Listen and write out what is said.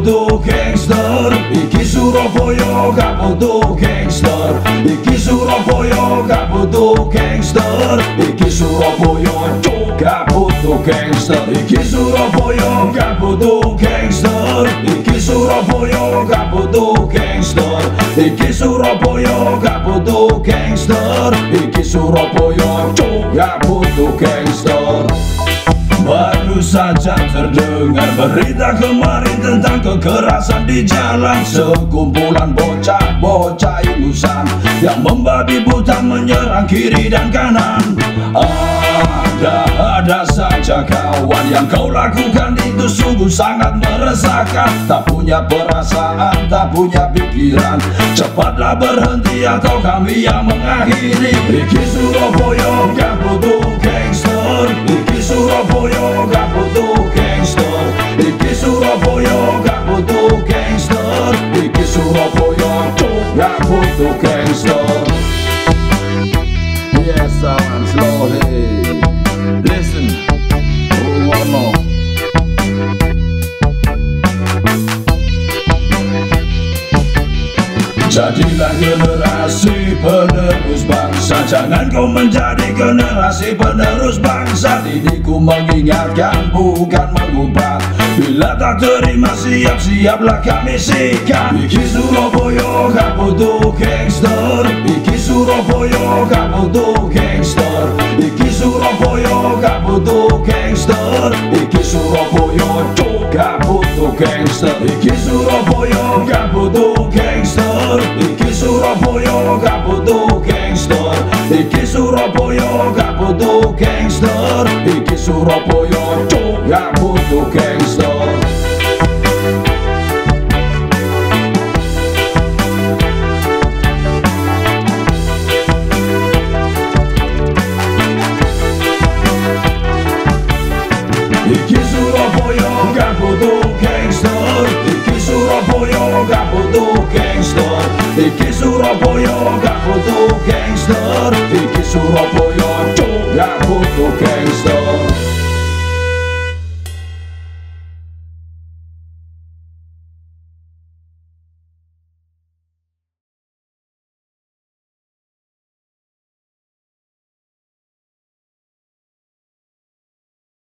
butuh gangster Iki gak butuh gangster. Iki gak butuh gangster. Iki cuk gak butuh gangster. Iki gak butuh gangster. Iki gak butuh gangster. Iki gak butuh gangster. Iki butuh gangster Baru saja terdengar berita kemarin tentang kekerasan di jalan. Sekumpulan bocah-bocah ingusan Yang membabi buta menyerang kiri dan kanan. Ada-ada saja kawan yang kau lakukan itu sungguh sangat meresahkan. Tak punya perasaan, tak punya pikiran. Cepatlah berhenti atau kami yang mengakhiri. Iki Surabaya gak Cuk gak butuh gangster Yes, someone slowly Listen, Ruwono Jadilah generasi penerus bangsa. Jangan kau menjadi generasi penerus bangsa. Didikku mengingatkan bukan mengubah. Bila tak terima siap-siaplah kami sikat. Iki Surabaya gak butuh gangster. Iki Surabaya gak butuh gangster. Iki Surabaya gak butuh gangster. Iki Surabaya gak butuh gangster. Iki Surabaya gak butuh gangster Gak butuh gangster. Iki Surabaya gak butuh gangster. Iki Surabaya cuk gak butuh gangster. Iki Surabaya gak butuh gangster Iki Surabaya